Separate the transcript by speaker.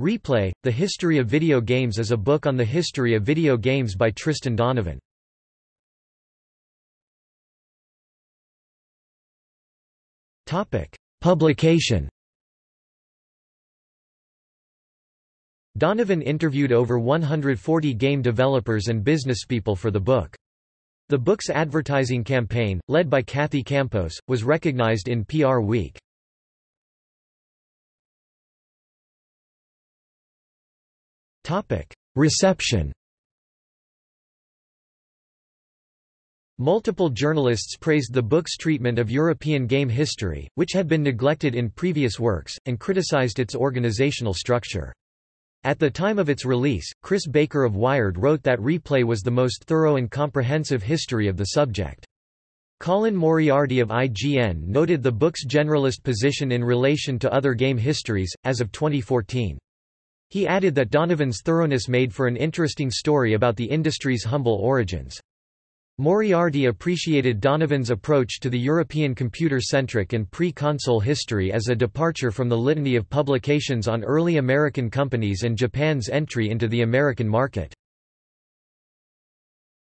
Speaker 1: Replay, The History of Video Games is a book on the history of video games by Tristan Donovan. Publication Donovan interviewed over 140 game developers and businesspeople for the book. The book's advertising campaign, led by Kathy Campos, was recognized in PR Week. Reception Multiple journalists praised the book's treatment of European game history, which had been neglected in previous works, and criticized its organizational structure. At the time of its release, Chris Baker of Wired wrote that Replay was the most thorough and comprehensive history of the subject. Colin Moriarty of IGN noted the book's generalist position in relation to other game histories, as of 2014. He added that Donovan's thoroughness made for an interesting story about the industry's humble origins. Moriarty appreciated Donovan's approach to the European computer-centric and pre-console history as a departure from the litany of publications on early American companies and Japan's entry into the American market.